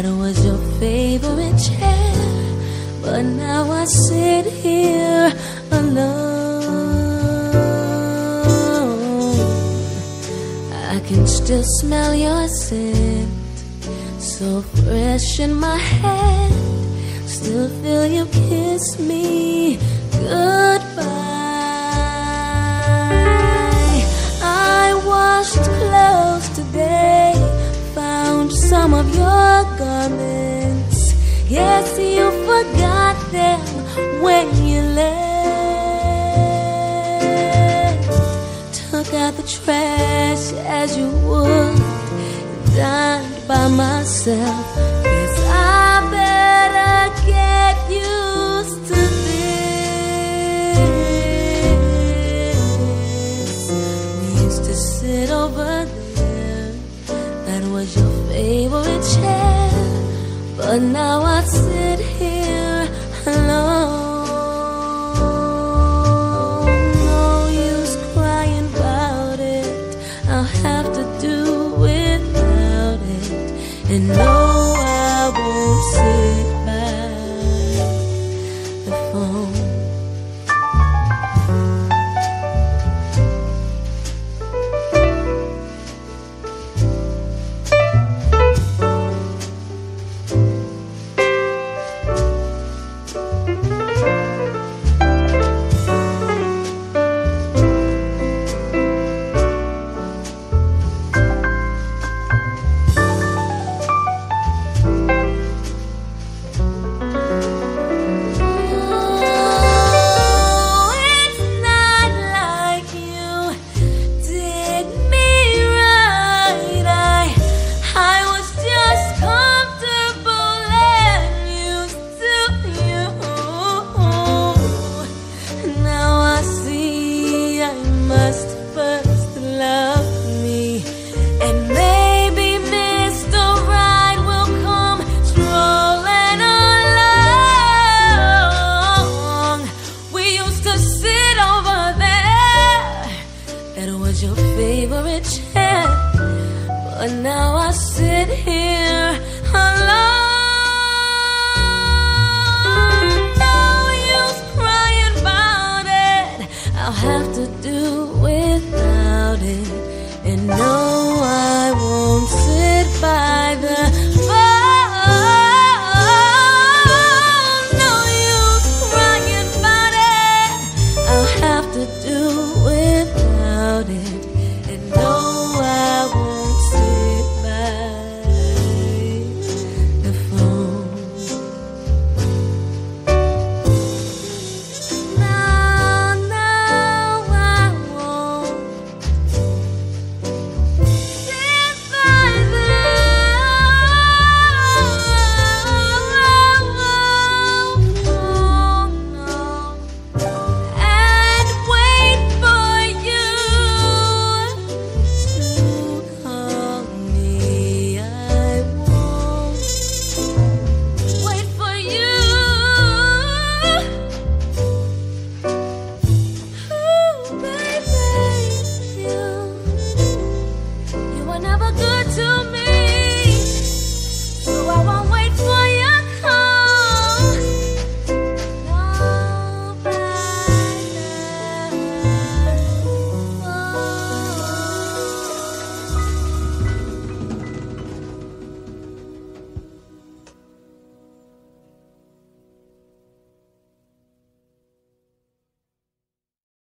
That was your favorite chair. But now I sit here alone. I can still smell your scent. So fresh in my head Still feel you kiss me Yes, you forgot them when you left. Took out the trash as you would, dined by myself. Yes, I better get used to this. We used to sit over there. That was your favorite chair. But now I sit here alone. No use crying about it. I'll have to do without it. And no, I won't sit was your favorite chair. But now I sit here alone. No use crying about it. I'll have to do without it. And no, I won't sit by to me.